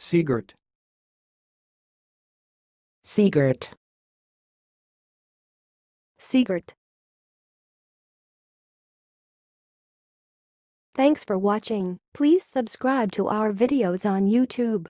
Sigurd. Sigurd. Sigurd. Thanks for watching. Please subscribe to our videos on YouTube.